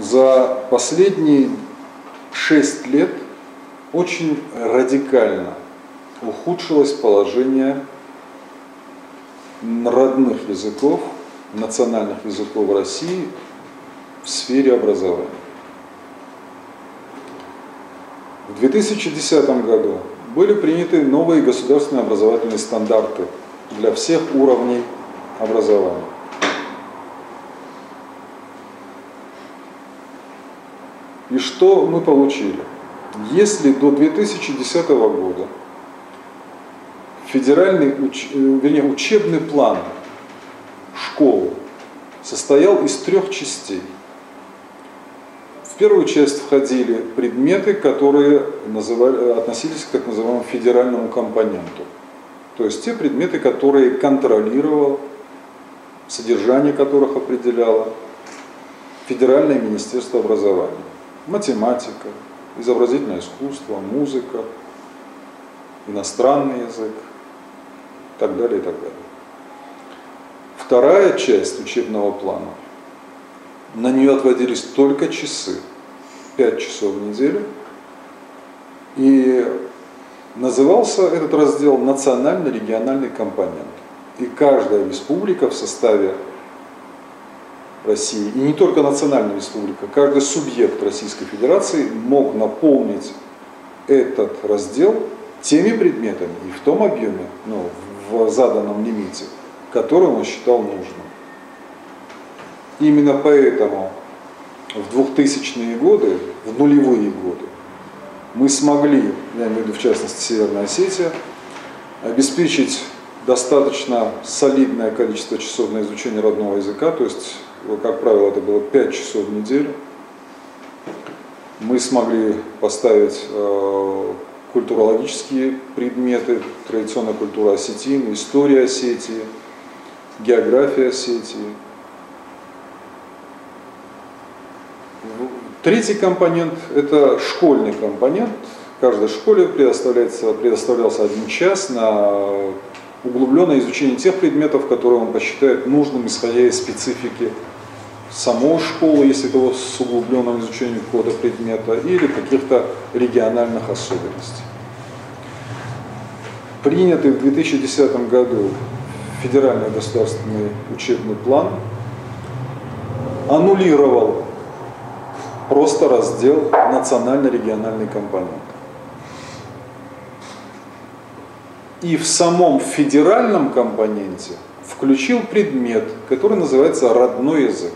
за последние шесть лет очень радикально ухудшилось положение родных языков, национальных языков России в сфере образования. В 2010 году были приняты новые государственные образовательные стандарты для всех уровней образования. И что мы получили? Если до 2010 года федеральный, уч, э, вернее, учебный план школы состоял из трех частей. В первую часть входили предметы, которые называли, относились к так называемому федеральному компоненту. То есть те предметы, которые контролировал, содержание которых определяло Федеральное министерство образования. Математика, изобразительное искусство, музыка, иностранный язык и так далее, и так далее. Вторая часть учебного плана, на нее отводились только часы, 5 часов в неделю, и назывался этот раздел национально-региональный компонент. И каждая республика в составе России, и не только национальная республика, каждый субъект Российской Федерации мог наполнить этот раздел теми предметами и в том объеме, ну, в заданном лимите, который он считал нужным. Именно поэтому в 2000-е годы, в нулевые годы, мы смогли, я имею в виду в частности Северная Осетия, обеспечить достаточно солидное количество часов на изучение родного языка, то есть, как правило, это было 5 часов в неделю. Мы смогли поставить э, культурологические предметы, традиционная культура осетин, история Осетии, география Осетии. Третий компонент – это школьный компонент. В каждой школе предоставляется, предоставлялся один час на углубленное изучение тех предметов, которые он посчитает нужным, исходя из специфики самой школы, если это с углубленным изучением кода предмета, или каких-то региональных особенностей. Принятый в 2010 году федеральный государственный учебный план аннулировал просто раздел национально-региональный компонент. И в самом федеральном компоненте включил предмет, который называется родной язык.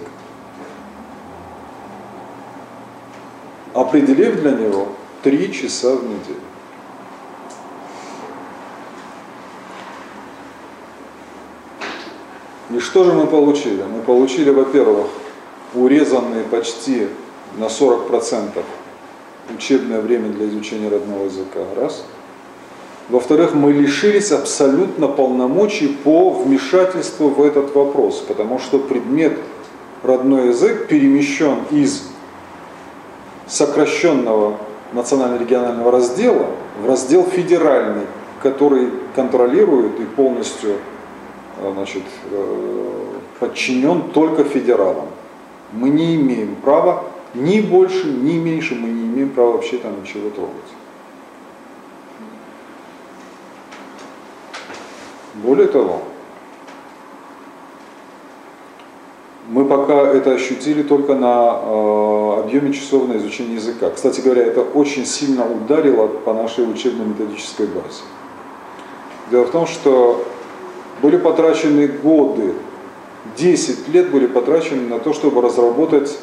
Определив для него три часа в неделю. И что же мы получили? Мы получили, во-первых, урезанные почти на 40% учебное время для изучения родного языка. Раз. Во-вторых, мы лишились абсолютно полномочий по вмешательству в этот вопрос, потому что предмет родной язык перемещен из сокращенного национально-регионального раздела в раздел федеральный, который контролирует и полностью э, значит, э, подчинен только федералам. Мы не имеем права ни больше, ни меньше, мы не имеем права вообще там ничего трогать. Более того, мы пока это ощутили только на э, объеме часов на изучение языка. Кстати говоря, это очень сильно ударило по нашей учебно-методической базе. Дело в том, что были потрачены годы, 10 лет были потрачены на то, чтобы разработать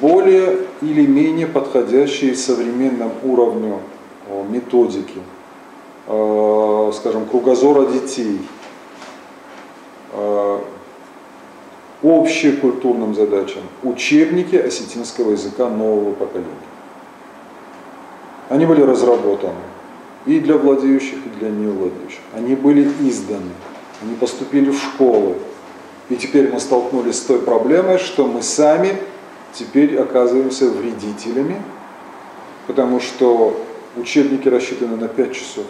более или менее подходящие современному уровню э, методики, скажем, кругозора детей, э, общекультурным задачам, учебники осетинского языка нового поколения. Они были разработаны и для владеющих, и для невладеющих. Они были изданы, они поступили в школы. И теперь мы столкнулись с той проблемой, что мы сами теперь оказываемся вредителями, потому что учебники рассчитаны на 5 часов.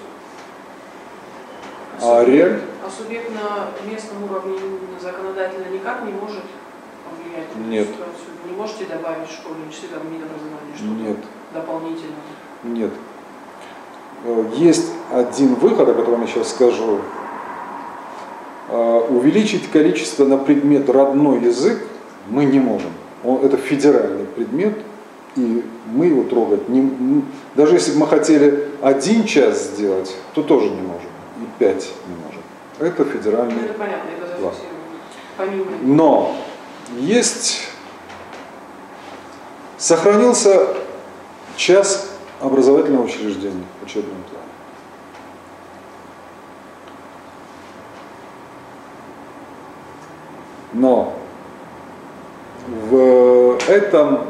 А, а реаль... А субъект на местном уровне законодательно никак не может повлиять на Нет. эту ситуацию? Не можете добавить в школе часы там Минобразования что-то Нет. дополнительно? Нет. Э, Есть один выход, о котором я сейчас скажу. Э, Увеличить количество на предмет родной язык мы не можем. Он, это федеральный предмет, и мы его трогать не Даже если бы мы хотели один час сделать, то тоже не можем. И пять не можем. Это Ну, федеральный это понятно, это зафиксировано. Помимо но есть, сохранился час образовательного учреждения в учебном плане. Но в этом,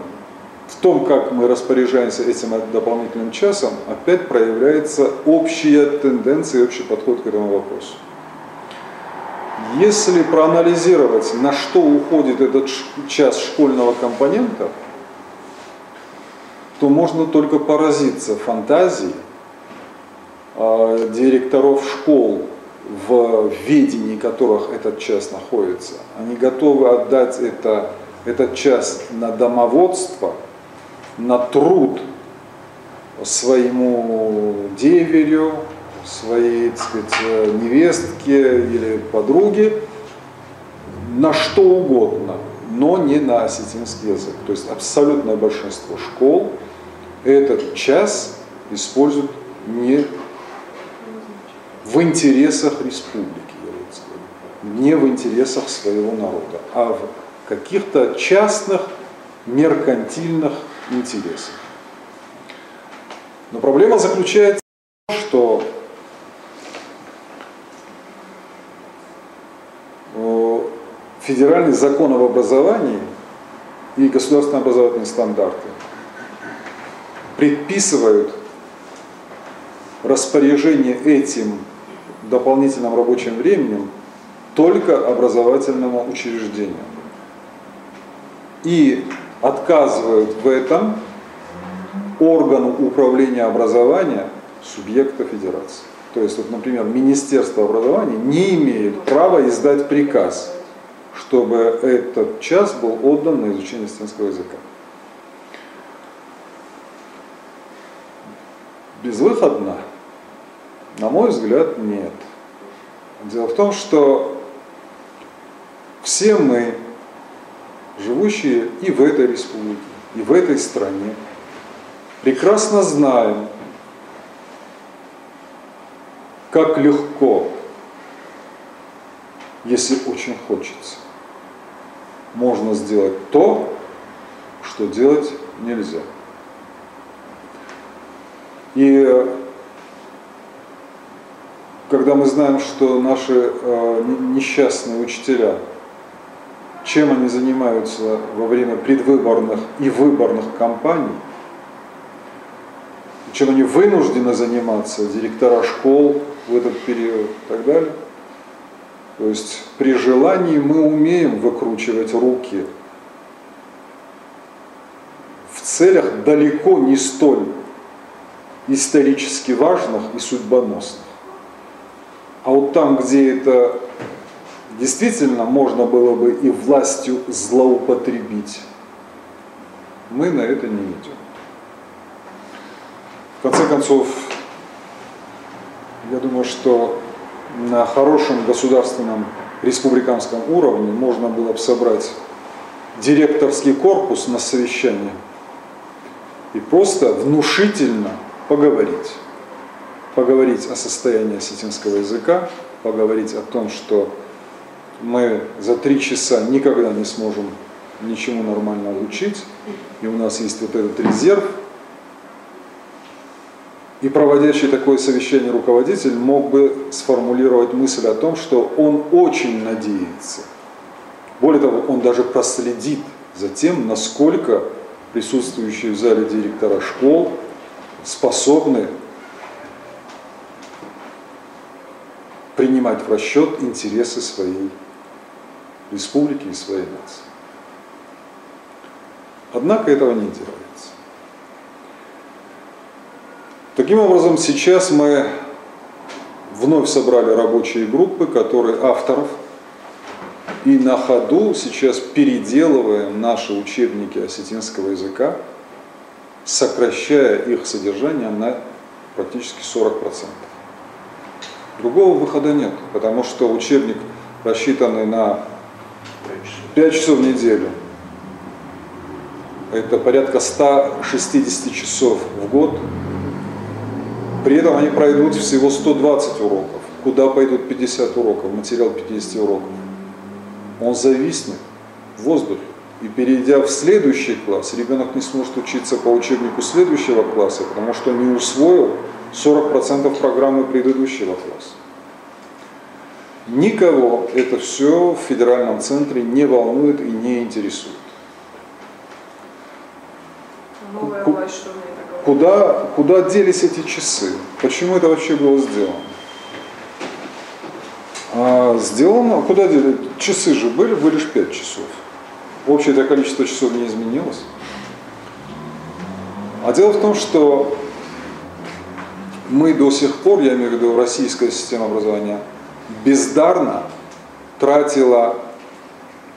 том, как мы распоряжаемся этим дополнительным часом, опять проявляется общая тенденция, общий подход к этому вопросу. Если проанализировать, на что уходит этот час школьного компонента, то можно только поразиться фантазии э, директоров школ, в ведении которых этот час находится. Они готовы отдать это, этот час на домоводство, на труд своему деверю, своей так сказать, невестке или подруге, на что угодно, но не на осетинский язык. То есть абсолютное большинство школ этот час используют не в интересах республики, не в интересах своего народа, а в каких-то частных меркантильных интересах. Но проблема заключается в том, что э, федеральный закон об образовании и государственные образовательные стандарты предписывают распоряжение этим дополнительным рабочим временем только образовательному учреждению. И отказывают в этом органу управления образования субъекта федерации. То есть, вот, например, Министерство образования не имеет права издать приказ, чтобы этот час был отдан на изучение эстонского языка. Безвыходно? На мой взгляд, нет. Дело в том, что все мы, живущие и в этой республике, и в этой стране, прекрасно знаем, как легко, если очень хочется, можно сделать то, что делать нельзя. И когда мы знаем, что наши э, несчастные учителя, чем они занимаются во время предвыборных и выборных кампаний, чем они вынуждены заниматься, директора школ в этот период и так далее. То есть при желании мы умеем выкручивать руки в целях далеко не столь исторически важных и судьбоносных. А вот там, где это действительно можно было бы и властью злоупотребить, мы на это не идем. В конце концов, я думаю, что на хорошем государственном республиканском уровне можно было бы собрать директорский корпус на совещание и просто внушительно поговорить. Поговорить о состоянии осетинского языка, поговорить о том, что мы за три часа никогда не сможем ничему нормально учить, и у нас есть вот этот резерв. И проводящий такое совещание руководитель мог бы сформулировать мысль о том, что он очень надеется. Более того, он даже проследит за тем, насколько присутствующие в зале директора школ способны принимать в расчет интересы своей республики и своей нации. Однако этого не делается. Таким образом, сейчас мы вновь собрали рабочие группы, которые авторов И на ходу сейчас переделываем наши учебники осетинского языка, сокращая их содержание на практически 40%. Другого выхода нет, потому что учебник, рассчитанный на 5 часов в неделю, это порядка 160 часов в год, при этом они пройдут всего 120 уроков. Куда пойдут 50 уроков, материал 50 уроков? Он зависнет в воздухе. И перейдя в следующий класс, ребенок не сможет учиться по учебнику следующего класса, потому что не усвоил 40% программы предыдущего класса. Никого это все в федеральном центре не волнует и не интересует. Власть? Куда, куда делись эти часы? Почему это вообще было сделано? А, сделано, куда дели? Часы же были, были лишь 5 часов. Общее это количество часов не изменилось. А дело в том, что мы до сих пор, я имею в виду российская система образования, бездарно тратила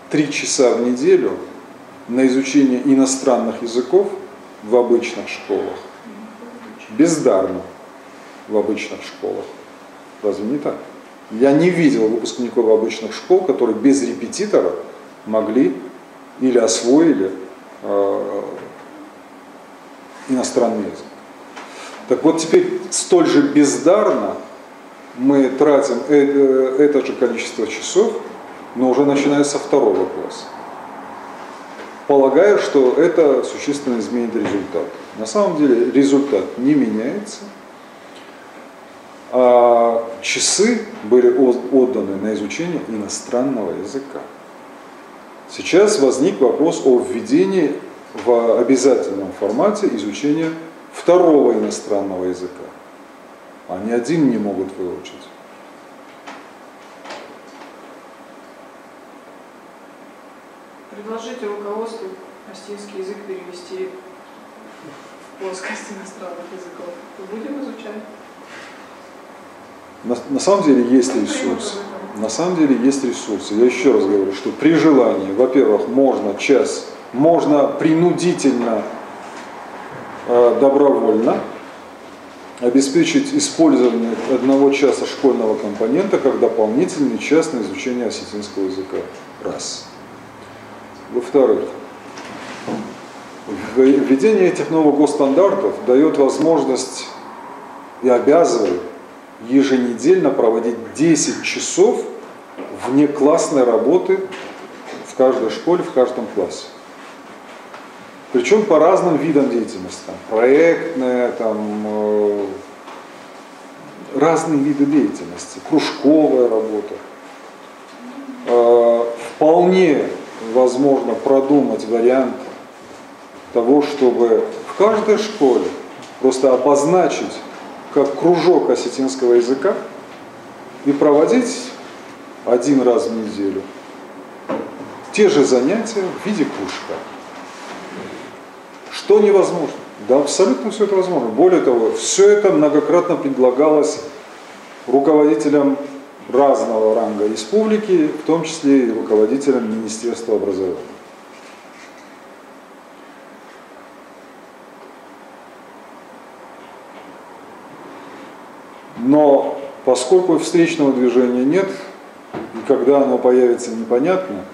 3 часа в неделю на изучение иностранных языков в обычных школах. Бездарно в обычных школах. Разве не так? Я не видел выпускников обычных школ, которые без репетитора могли или освоили э, иностранный язык. Так вот теперь столь же бездарно мы тратим э, э, это же количество часов, но уже начиная со второго класса. Полагаю, что это существенно изменит результат. На самом деле результат не меняется, а часы были отданы на изучение иностранного языка. Сейчас возник вопрос о введении в обязательном формате изучения второго иностранного языка. Они один не могут выучить. Предложите руководству остинский язык перевести в плоскость иностранных языков. Мы будем изучать. На, на самом деле есть ресурсы. На самом деле есть ресурсы. Я еще раз говорю, что при желании, во-первых, можно час, можно принудительно, э, добровольно обеспечить использование одного часа школьного компонента как дополнительный час на изучение осетинского языка. Раз. Во-вторых, введение этих новых госстандартов дает возможность и обязывает еженедельно проводить 10 часов вне классной работы в каждой школе, в каждом классе. Причем по разным видам деятельности. Там, проектная, там, э, разные виды деятельности, кружковая работа. Э, вполне возможно продумать вариант того, чтобы в каждой школе просто обозначить как кружок осетинского языка и проводить один раз в неделю те же занятия в виде кружка. Что невозможно? Да, абсолютно все это возможно. Более того, все это многократно предлагалось руководителям разного ранга республики, в том числе и руководителям Министерства образования. Но поскольку встречного движения нет, и когда оно появится непонятно,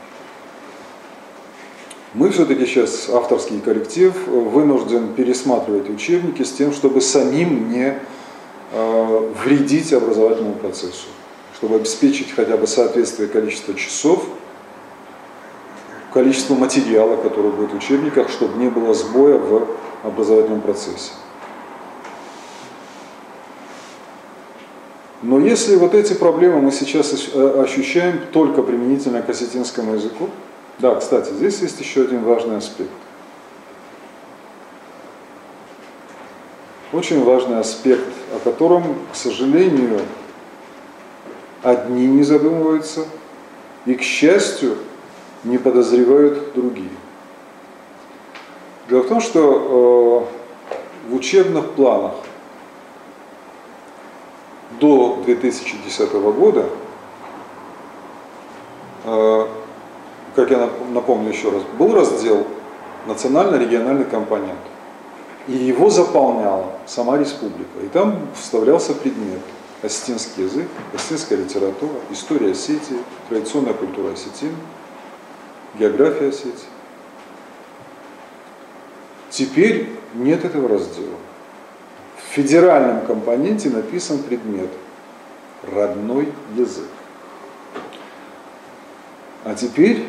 мы все-таки сейчас, авторский коллектив, вынужден пересматривать учебники с тем, чтобы самим не э, вредить образовательному процессу, чтобы обеспечить хотя бы соответствие количества часов, количеству материала, который будет в учебниках, чтобы не было сбоя в образовательном процессе. Но если вот эти проблемы мы сейчас э, ощущаем только применительно к осетинскому языку, да, кстати, здесь есть еще один важный аспект. Очень важный аспект, о котором, к сожалению, одни не задумываются, и, к счастью, не подозревают другие. Дело в том, что э, в учебных планах до 2010 года э, я напомню еще раз, был раздел национально-региональный компонент. И его заполняла сама республика. И там вставлялся предмет осетинский язык, осетинская литература, история Осетии, традиционная культура осетин, география Осетии. Теперь нет этого раздела. В федеральном компоненте написан предмет родной язык. А теперь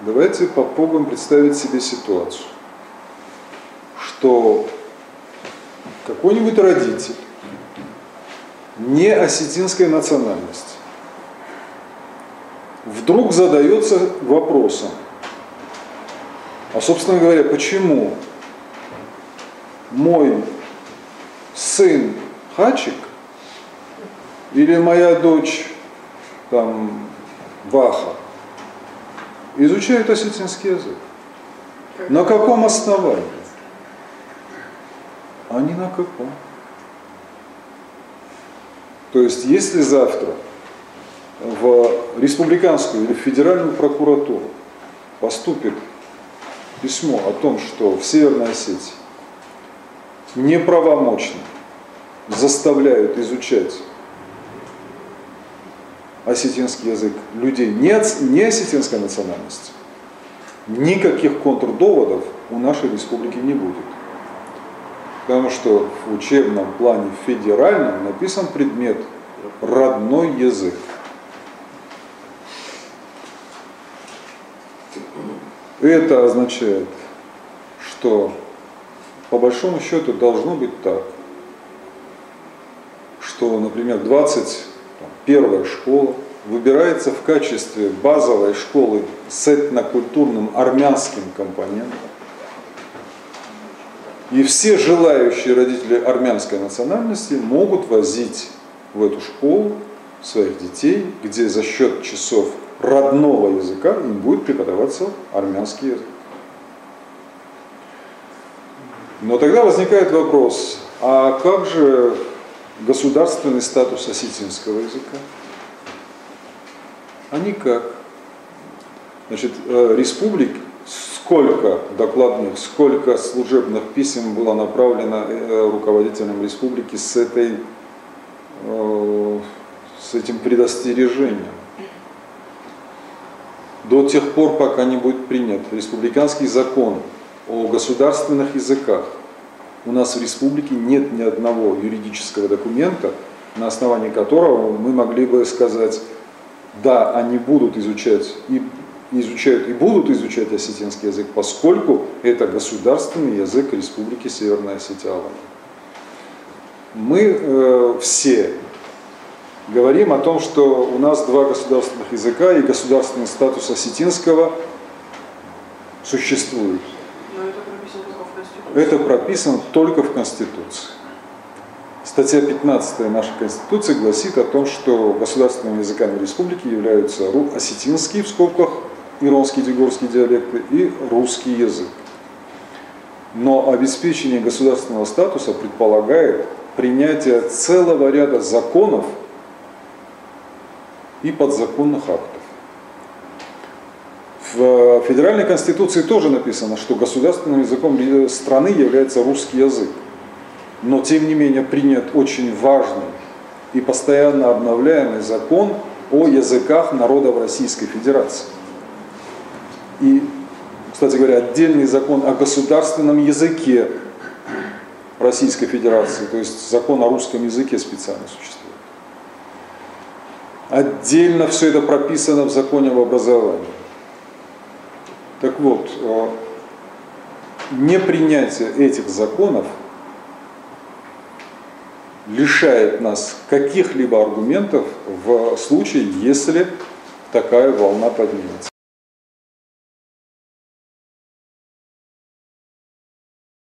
давайте попробуем представить себе ситуацию, что какой-нибудь родитель не осетинской национальности вдруг задается вопросом, а собственно говоря, почему мой сын Хачик или моя дочь там Ваха изучают осетинский язык. На каком основании? А не на каком. То есть, если завтра в республиканскую или в федеральную прокуратуру поступит письмо о том, что в Северной Осетии неправомочно заставляют изучать осетинский язык людей не, не осетинской национальности, никаких контрдоводов у нашей республики не будет. Потому что в учебном плане федеральном написан предмет родной язык. Это означает, что по большому счету должно быть так, что, например, 21 школа выбирается в качестве базовой школы с этнокультурным армянским компонентом. И все желающие родители армянской национальности могут возить в эту школу своих детей, где за счет часов родного языка им будет преподаваться армянский язык. Но тогда возникает вопрос, а как же государственный статус осетинского языка? А никак. Значит, э, республик, сколько докладных, сколько служебных писем было направлено э, руководителям республики с, этой, э, с этим предостережением до тех пор, пока не будет принят республиканский закон о государственных языках. У нас в республике нет ни одного юридического документа, на основании которого мы могли бы сказать, да, они будут изучать и изучают и будут изучать осетинский язык, поскольку это государственный язык Республики Северная Осетия Мы э, все говорим о том, что у нас два государственных языка и государственный статус осетинского существует. Но это прописано только в Конституции. Это прописано только в Конституции. Статья 15 нашей Конституции гласит о том, что государственными языками республики являются осетинский в скобках, иронский, дегорский диалекты и русский язык. Но обеспечение государственного статуса предполагает принятие целого ряда законов, и подзаконных актов. В Федеральной Конституции тоже написано, что государственным языком страны является русский язык. Но тем не менее принят очень важный и постоянно обновляемый закон о языках народов Российской Федерации. И, кстати говоря, отдельный закон о государственном языке Российской Федерации, то есть закон о русском языке специально существует. Отдельно все это прописано в законе об образовании. Так вот, э, непринятие этих законов лишает нас каких-либо аргументов в случае, если такая волна поднимется.